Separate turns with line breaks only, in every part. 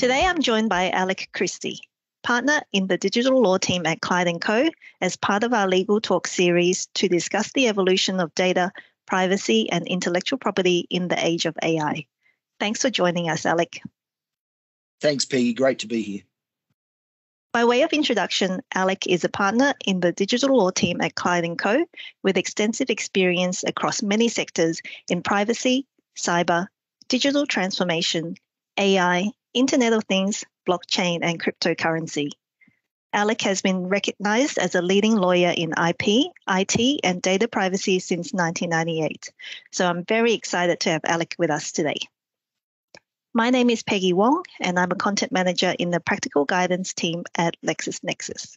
Today I'm joined by Alec Christie, partner in the digital law team at Clyde & Co. as part of our Legal Talk series to discuss the evolution of data, privacy, and intellectual property in the age of AI. Thanks for joining us, Alec.
Thanks, Peggy. Great to be here.
By way of introduction, Alec is a partner in the digital law team at Clyde & Co. with extensive experience across many sectors in privacy, cyber, digital transformation, AI, Internet of Things, blockchain, and cryptocurrency. Alec has been recognized as a leading lawyer in IP, IT, and data privacy since 1998. So I'm very excited to have Alec with us today. My name is Peggy Wong, and I'm a content manager in the practical guidance team at LexisNexis.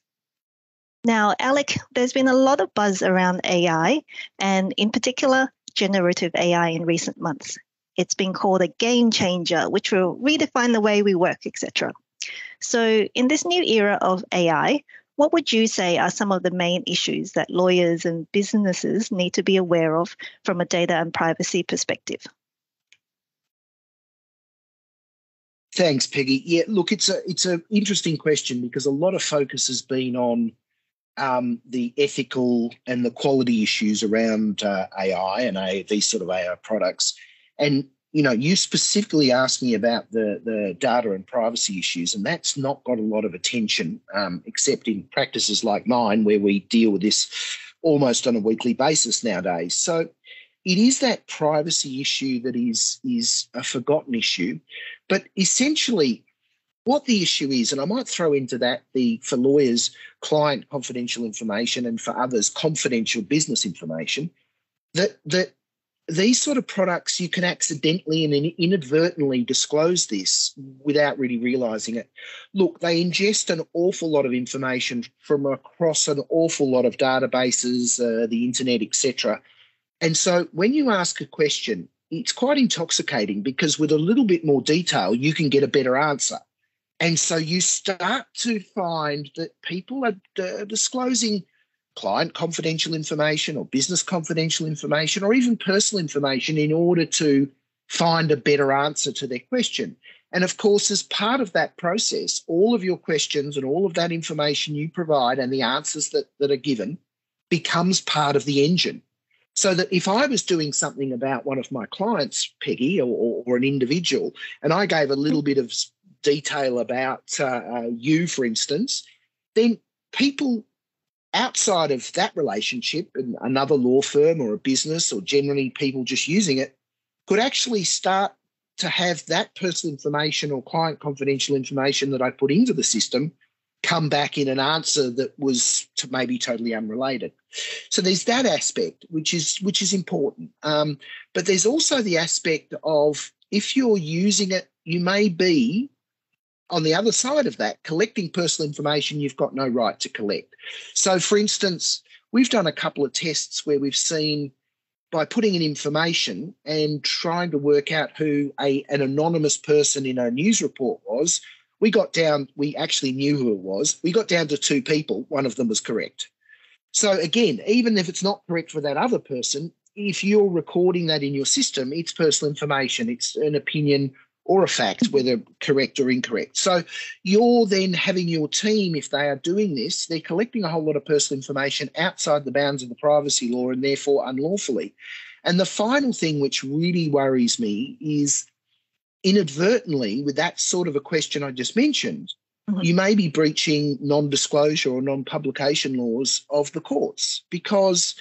Now, Alec, there's been a lot of buzz around AI, and in particular, generative AI in recent months. It's been called a game changer, which will redefine the way we work, etc. So, in this new era of AI, what would you say are some of the main issues that lawyers and businesses need to be aware of from a data and privacy perspective?
Thanks, Peggy. Yeah, look, it's a it's an interesting question because a lot of focus has been on um, the ethical and the quality issues around uh, AI and a, these sort of AI products. And you know, you specifically asked me about the the data and privacy issues, and that's not got a lot of attention, um, except in practices like mine, where we deal with this almost on a weekly basis nowadays. So it is that privacy issue that is is a forgotten issue but essentially what the issue is and i might throw into that the for lawyers client confidential information and for others confidential business information that that these sort of products you can accidentally and inadvertently disclose this without really realizing it look they ingest an awful lot of information from across an awful lot of databases uh, the internet etc and so when you ask a question, it's quite intoxicating because with a little bit more detail, you can get a better answer. And so you start to find that people are uh, disclosing client confidential information or business confidential information or even personal information in order to find a better answer to their question. And of course, as part of that process, all of your questions and all of that information you provide and the answers that, that are given becomes part of the engine. So that if I was doing something about one of my clients, Peggy, or, or an individual, and I gave a little bit of detail about uh, uh, you, for instance, then people outside of that relationship, and another law firm or a business, or generally people just using it, could actually start to have that personal information or client confidential information that I put into the system come back in an answer that was to maybe totally unrelated. So there's that aspect, which is which is important. Um, but there's also the aspect of if you're using it, you may be on the other side of that collecting personal information you've got no right to collect. So, for instance, we've done a couple of tests where we've seen by putting in information and trying to work out who a, an anonymous person in a news report was, we got down, we actually knew who it was. We got down to two people. One of them was correct. So again, even if it's not correct for that other person, if you're recording that in your system, it's personal information, it's an opinion or a fact, whether correct or incorrect. So you're then having your team, if they are doing this, they're collecting a whole lot of personal information outside the bounds of the privacy law and therefore unlawfully. And the final thing which really worries me is inadvertently, with that sort of a question I just mentioned, mm-hmm. you may be breaching non disclosure or non publication laws of the courts because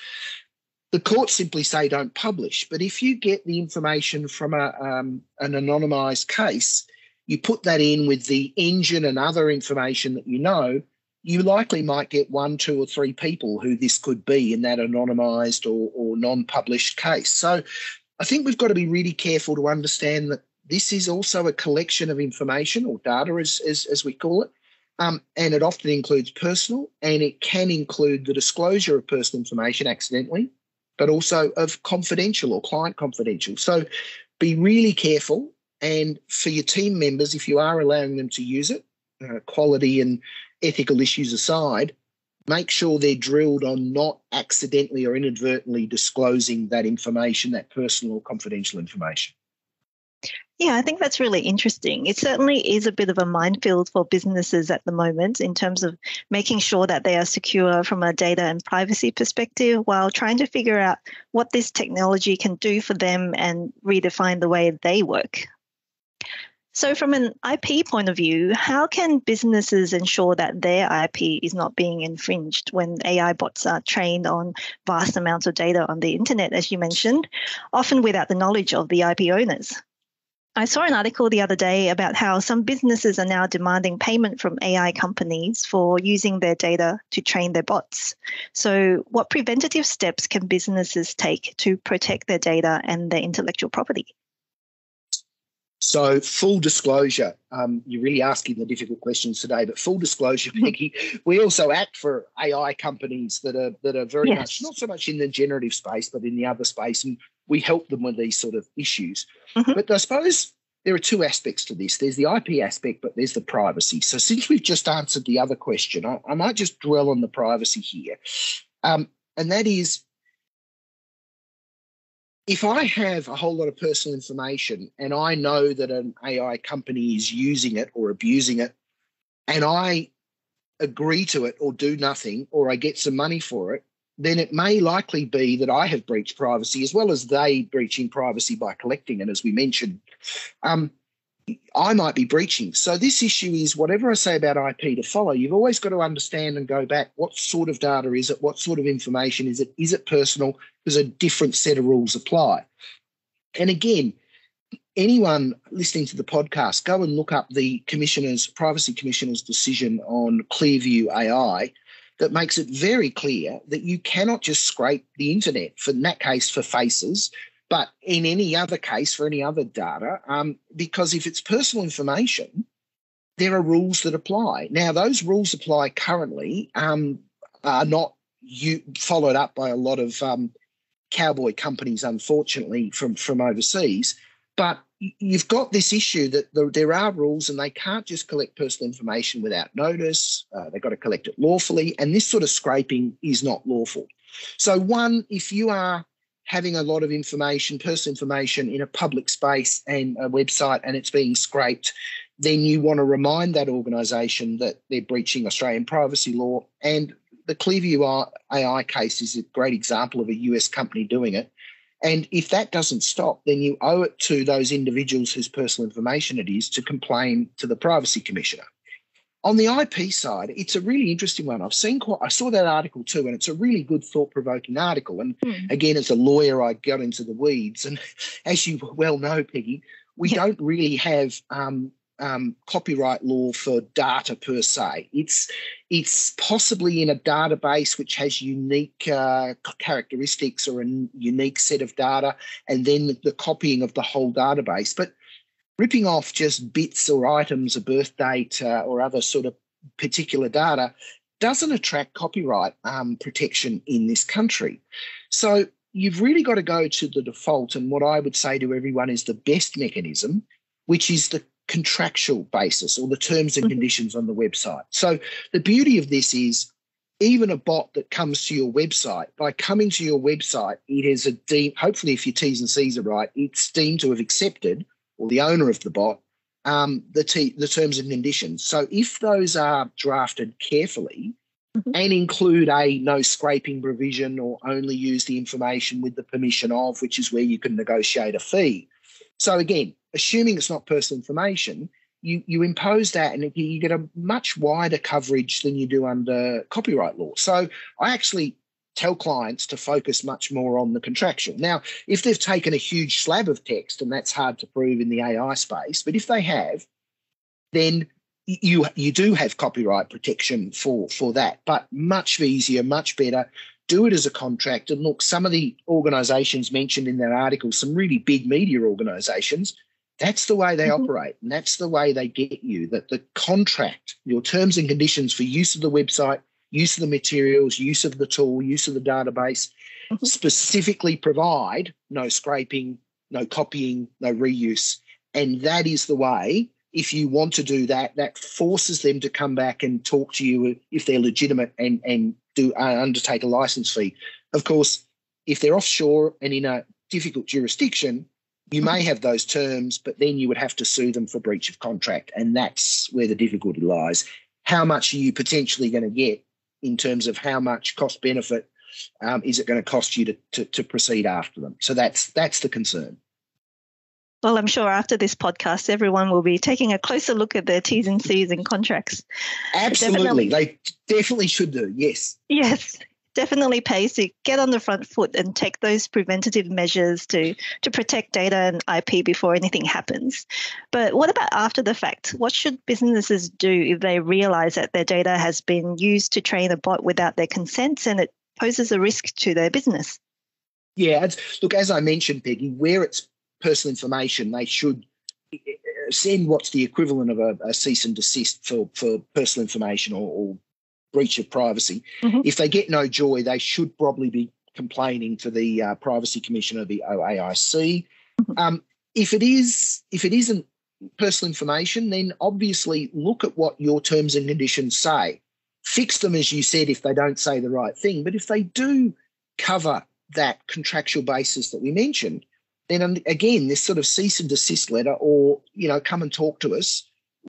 the courts simply say don't publish. But if you get the information from a, um, an anonymised case, you put that in with the engine and other information that you know, you likely might get one, two, or three people who this could be in that anonymised or, or non published case. So I think we've got to be really careful to understand that this is also a collection of information or data, as, as, as we call it. Um, and it often includes personal and it can include the disclosure of personal information accidentally, but also of confidential or client confidential. So be really careful. And for your team members, if you are allowing them to use it, uh, quality and ethical issues aside, make sure they're drilled on not accidentally or inadvertently disclosing that information, that personal or confidential information.
Yeah, I think that's really interesting. It certainly is a bit of a minefield for businesses at the moment in terms of making sure that they are secure from a data and privacy perspective while trying to figure out what this technology can do for them and redefine the way they work. So, from an IP point of view, how can businesses ensure that their IP is not being infringed when AI bots are trained on vast amounts of data on the internet, as you mentioned, often without the knowledge of the IP owners? I saw an article the other day about how some businesses are now demanding payment from AI companies for using their data to train their bots. So, what preventative steps can businesses take to protect their data and their intellectual property?
So, full disclosure, um, you're really asking the difficult questions today. But full disclosure, Peggy, we also act for AI companies that are that are very yes. much not so much in the generative space, but in the other space, and we help them with these sort of issues. Mm-hmm. But I suppose there are two aspects to this. There's the IP aspect, but there's the privacy. So, since we've just answered the other question, I, I might just dwell on the privacy here, um, and that is if I have a whole lot of personal information and I know that an AI company is using it or abusing it, and I agree to it or do nothing, or I get some money for it, then it may likely be that I have breached privacy as well as they breaching privacy by collecting And as we mentioned. Um, I might be breaching. So this issue is whatever I say about IP to follow, you've always got to understand and go back. What sort of data is it? What sort of information is it? Is it personal? Because a different set of rules apply. And again, anyone listening to the podcast, go and look up the commissioner's privacy commissioner's decision on Clearview AI that makes it very clear that you cannot just scrape the internet for in that case for faces but in any other case, for any other data, um, because if it's personal information, there are rules that apply. Now, those rules apply currently um, are not you, followed up by a lot of um, cowboy companies, unfortunately, from, from overseas. But you've got this issue that there are rules and they can't just collect personal information without notice. Uh, they've got to collect it lawfully. And this sort of scraping is not lawful. So, one, if you are having a lot of information, personal information in a public space and a website and it's being scraped, then you want to remind that organisation that they're breaching Australian privacy law. And the Clearview AI case is a great example of a US company doing it. And if that doesn't stop, then you owe it to those individuals whose personal information it is to complain to the Privacy Commissioner. On the IP side, it's a really interesting one. I've seen quite, I saw that article too, and it's a really good thought provoking article. And mm. again, as a lawyer, I got into the weeds. And as you well know, Peggy, we yeah. don't really have um, um, copyright law for data per se. It's it's possibly in a database which has unique uh, characteristics or a unique set of data, and then the copying of the whole database. But ripping off just bits or items, a birth date uh, or other sort of particular data doesn't attract copyright um, protection in this country. So you've really got to go to the default. And what I would say to everyone is the best mechanism, which is the contractual basis or the terms and mm-hmm. conditions on the website. So the beauty of this is even a bot that comes to your website, by coming to your website, it is a deep, hopefully if your T's and C's are right, it's deemed to have accepted or the owner of the bot um, the, t- the terms and conditions. So if those are drafted carefully mm-hmm. and include a no scraping provision or only use the information with the permission of, which is where you can negotiate a fee. So again, assuming it's not personal information, you, you impose that and you get a much wider coverage than you do under copyright law. So I actually tell clients to focus much more on the contractual. Now, if they've taken a huge slab of text, and that's hard to prove in the AI space, but if they have, then you you do have copyright protection for for that, but much easier, much better. Do it as a contract. And look, some of the organisations mentioned in that article, some really big media organisations, that's the way they mm-hmm. operate, and that's the way they get you. That the contract, your terms and conditions for use of the website, use of the materials, use of the tool, use of the database, mm-hmm. specifically provide no scraping, no copying, no reuse. And that is the way, if you want to do that, that forces them to come back and talk to you if they're legitimate and, and do uh, undertake a license fee. Of course, if they're offshore and in a difficult jurisdiction, You may have those terms, but then you would have to sue them for breach of contract. And that's where the difficulty lies. How much are you potentially going to get in terms of how much cost benefit um, is it going to cost you to, to, to proceed after them? So that's that's the concern.
Well, I'm sure after this podcast, everyone will be taking a closer look at their T's and C's and contracts.
Absolutely. Definitely. They definitely should do. Yes.
Yes. Definitely pays to get on the front foot and take those preventative measures to, to protect data and IP before anything happens. But what about after the fact? What should businesses do if they realize that their data has been used to train a bot without their consent and it poses a risk to their business?
Yeah, look, as I mentioned, Peggy, where it's personal information, they should send what's the equivalent of a, a cease and desist for, for personal information or, or breach of privacy. Mm-hmm. If they get no joy, they should probably be complaining to the uh, Privacy Commissioner, the OAIC. Mm-hmm. Um, if it is, if it isn't personal information, then obviously look at what your terms and conditions say. Fix them, as you said, if they don't say the right thing. But if they do cover that contractual basis that we mentioned, then again, this sort of cease and desist letter, or you know, come and talk to us.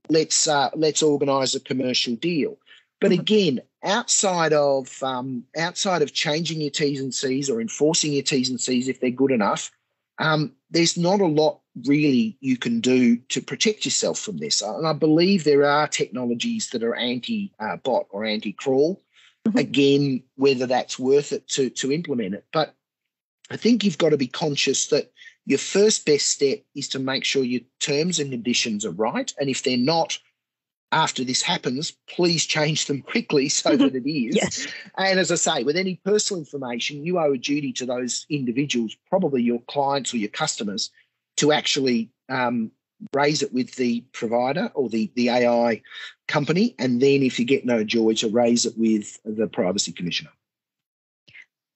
Let's uh, let's organise a commercial deal. But mm-hmm. again, outside of um, outside of changing your T's and C's or enforcing your T's and C's if they're good enough, um, there's not a lot really you can do to protect yourself from this. And I believe there are technologies that are anti-bot uh, or anti-crawl. Mm-hmm. Again, whether that's worth it to to implement it, but I think you've got to be conscious that your first best step is to make sure your terms and conditions are right. And if they're not, after this happens, please change them quickly so that it is.
yes.
And as I say, with any personal information, you owe a duty to those individuals, probably your clients or your customers, to actually um, raise it with the provider or the, the AI company. And then if you get no joy, to raise it with the privacy commissioner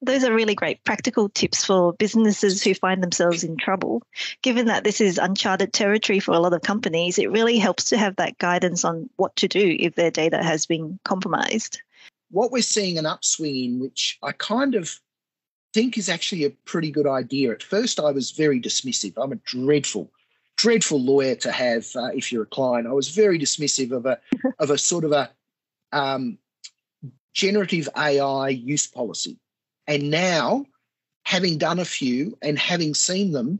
those are really great practical tips for businesses who find themselves in trouble. Given that this is uncharted territory for a lot of companies, it really helps to have that guidance on what to do if their data has been compromised.
What we're seeing an upswing in, which I kind of think is actually a pretty good idea. At first, I was very dismissive. I'm a dreadful, dreadful lawyer to have uh, if you're a client. I was very dismissive of a of a sort of a um, generative AI use policy and now, having done a few and having seen them,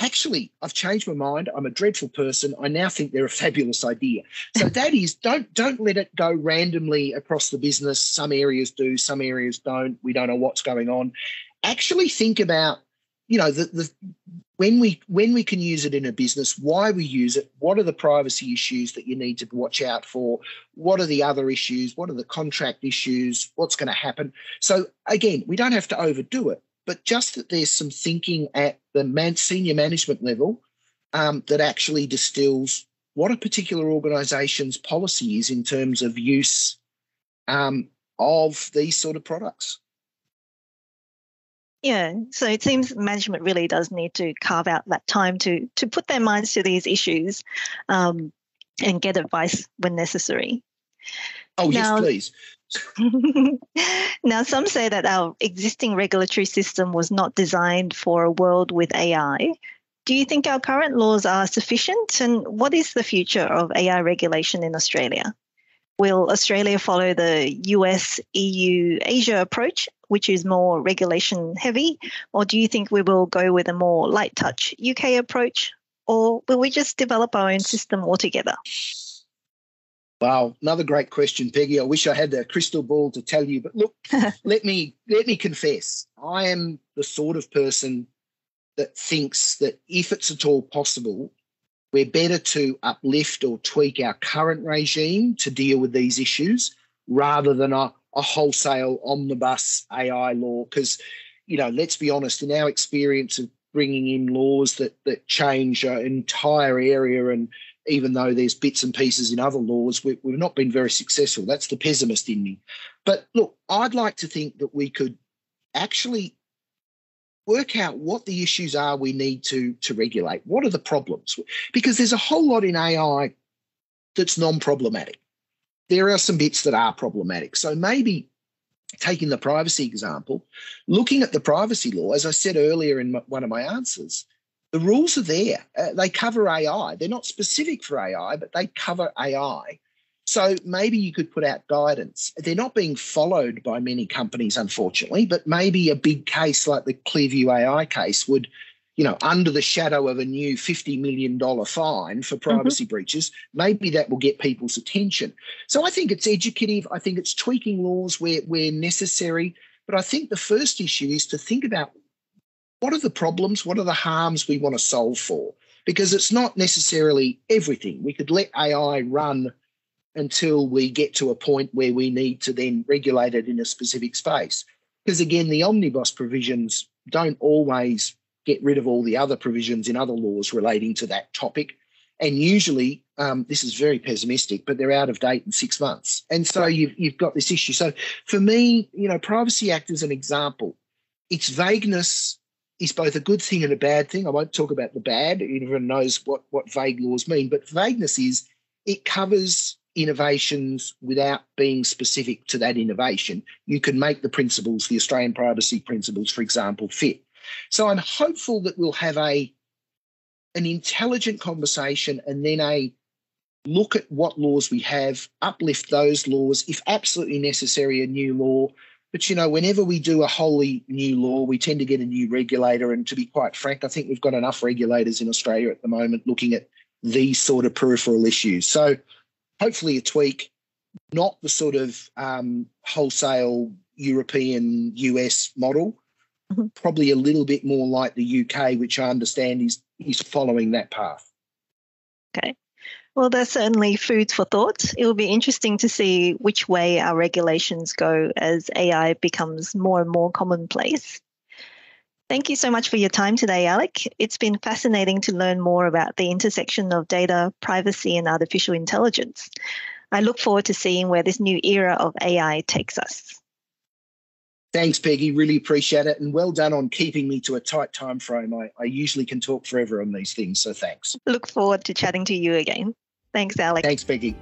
actually, I've changed my mind. I'm a dreadful person. I now think they're a fabulous idea. So that is, don't don't let it go randomly across the business. Some areas do, some areas don't. We don't know what's going on. Actually, think about, you know, the, the when we when we can use it in a business, why we use it, what are the privacy issues that you need to watch out for, what are the other issues, what are the contract issues, what's going to happen. So again, we don't have to overdo it, but just that there's some thinking at the man, senior management level um, that actually distills what a particular organisation's policy is in terms of use um, of these sort of products.
Yeah, so it seems management really does need to carve out that time to to put their minds to these issues, um, and get advice when necessary.
Oh now, yes,
please. now, some say that our existing regulatory system was not designed for a world with AI. Do you think our current laws are sufficient? And what is the future of AI regulation in Australia? Will Australia follow the US, EU, Asia approach, which is more regulation heavy? Or do you think we will go with a more light touch UK approach? Or will we just develop our own system altogether?
Wow, another great question, Peggy. I wish I had a crystal ball to tell you, but look, let me let me confess. I am the sort of person that thinks that if it's at all possible, we're better to uplift or tweak our current regime to deal with these issues rather than uh, a, wholesale omnibus AI law. Because, you know, let's be honest, in our experience of bringing in laws that that change an entire area, and even though there's bits and pieces in other laws, we, we've not been very successful. That's the pessimist in me. But look, I'd like to think that we could actually work out what the issues are we need to to regulate. What are the problems? Because there's a whole lot in AI that's non-problematic. There are some bits that are problematic. So maybe taking the privacy example, looking at the privacy law, as I said earlier in one of my answers, the rules are there. Uh, they cover AI. They're not specific for AI, but they cover AI. So maybe you could put out guidance. They're not being followed by many companies, unfortunately, but maybe a big case like the Clearview AI case would, you know, under the shadow of a new $50 million fine for privacy mm-hmm. breaches, maybe that will get people's attention. So I think it's educative. I think it's tweaking laws where, where necessary. But I think the first issue is to think about what are the problems? What are the harms we want to solve for? Because it's not necessarily everything. We could let AI run until we get to a point where we need to then regulate it in a specific space. Because again, the omnibus provisions don't always get rid of all the other provisions in other laws relating to that topic. And usually, um, this is very pessimistic, but they're out of date in six months. And so you've, you've got this issue. So for me, you know, Privacy Act is an example. Its vagueness is both a good thing and a bad thing. I won't talk about the bad. Everyone knows what, what vague laws mean, but vagueness is it covers innovations without being specific to that innovation. You can make the principles, the Australian privacy principles, for example, fit. So I'm hopeful that we'll have a an intelligent conversation and then a look at what laws we have, uplift those laws, if absolutely necessary, a new law. But you know, whenever we do a wholly new law, we tend to get a new regulator. And to be quite frank, I think we've got enough regulators in Australia at the moment looking at these sort of peripheral issues. So hopefully a tweak, not the sort of um, wholesale European US model. Probably a little bit more like the UK, which I understand is is following that path.
Okay. Well, that's certainly food for thought. It will be interesting to see which way our regulations go as AI becomes more and more commonplace. Thank you so much for your time today, Alec. It's been fascinating to learn more about the intersection of data, privacy, and artificial intelligence. I look forward to seeing where this new era of AI takes us.
Thanks, Peggy. Really appreciate it. And well done on keeping me to a tight time frame. I, I usually can talk forever on these things, so thanks.
Look forward to chatting to you again. Thanks, Alex.
Thanks, Peggy.